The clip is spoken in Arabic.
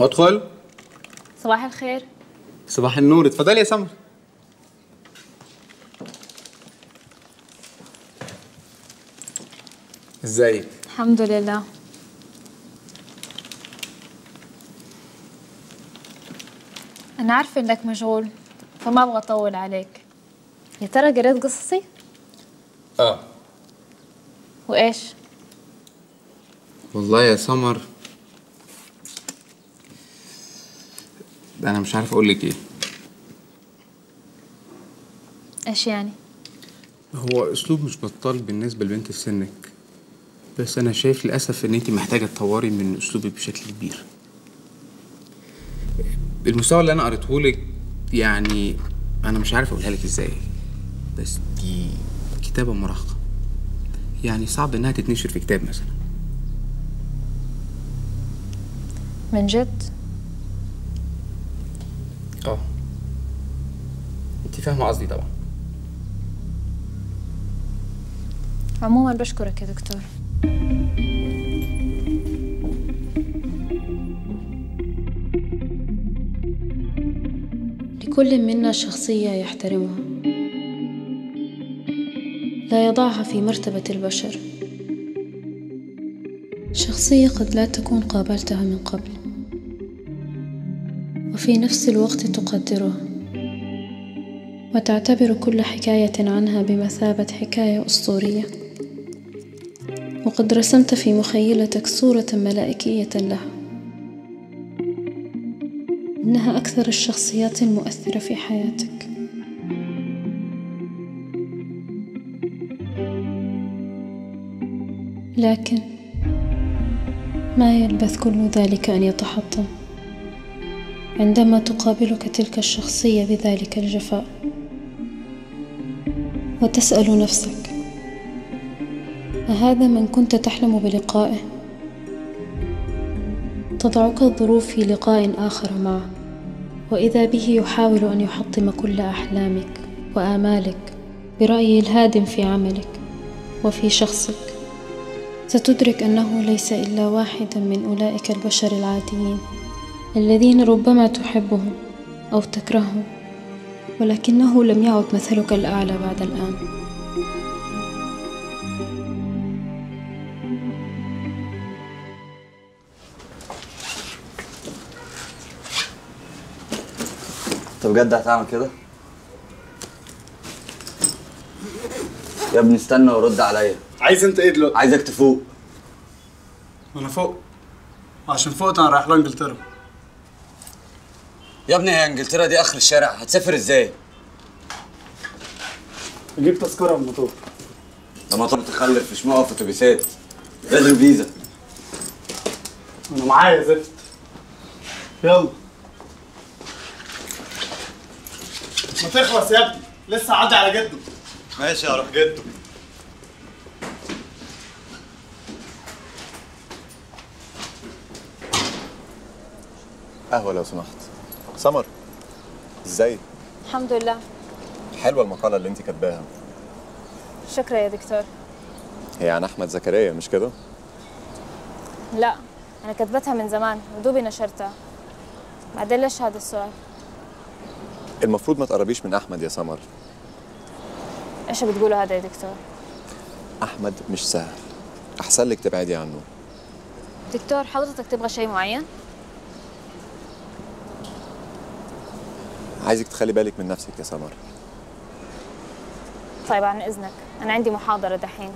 أدخل. صباح الخير. صباح النور. اتفضلي يا سمر. إزيك؟ الحمد لله. أنا عارفة إنك مشغول فما أبغى أطول عليك. يا ترى قريت قصصي؟ آه. وإيش؟ والله يا سمر أنا مش عارف أقول لك إيه. إيش يعني؟ هو أسلوب مش بطال بالنسبة لبنت في سنك بس أنا شايف للأسف إن انت محتاجة تطوري من أسلوبك بشكل كبير. المستوى اللي أنا قريته لك يعني أنا مش عارف أقولها لك إزاي بس دي كتابة مراهقة. يعني صعب إنها تتنشر في كتاب مثلا. من جد؟ آه. انت فاهمة قصدي طبعا. عموما بشكرك يا دكتور. لكل منا شخصية يحترمها. لا يضعها في مرتبة البشر. شخصية قد لا تكون قابلتها من قبل. وفي نفس الوقت تقدرها وتعتبر كل حكاية عنها بمثابة حكاية أسطورية. وقد رسمت في مخيلتك صورة ملائكية لها إنها أكثر الشخصيات المؤثرة في حياتك. لكن ما يلبث كل ذلك أن يتحطم. عندما تقابلك تلك الشخصية بذلك الجفاء. وتسأل نفسك أهذا من كنت تحلم بلقائه؟ تضعك الظروف في لقاء آخر معه وإذا به يحاول أن يحطم كل أحلامك وآمالك برأيه الهادم في عملك وفي شخصك. ستدرك أنه ليس إلا واحدا من أولئك البشر العاديين. الذين ربما تحبهم أو تكرههم ولكنه لم يعد مثلك الأعلى بعد الآن. انت بجد هتعمل كده؟ يا ابني استنى ورد عليا. عايز انت إيه دلوقتي؟ عايزك تفوق. أنا فوق. وعشان فوقت أنا رايح لانجلترا. يا ابني هي انجلترا دي آخر الشارع. هتسافر إزاي؟ أجيب تذكرة من المطار ده مطار تخلف مش موقف أتوبيسات. لازم فيزا. أنا معايا زفت. يلا. ما تخلص يا ابني. لسه عادي على جده. ماشي هروح جده. قهوة لو سمحت. سمر إزاي؟ الحمد لله. حلوة المقالة اللي أنت كاتباها. شكرا يا دكتور. هي عن أحمد زكريا مش كده؟ لا أنا كتبتها من زمان ودوبي نشرتها. بعدين ليش هذا السؤال؟ المفروض ما تقربيش من أحمد يا سمر. إيش بتقولوا هذا يا دكتور؟ أحمد مش سهل. أحسن لك تبعدي عنه. دكتور حضرتك تبغى شيء معين؟ عايزك تخلي بالك من نفسك يا سمر. طيب عن إذنك. أنا عندي محاضرة دحين.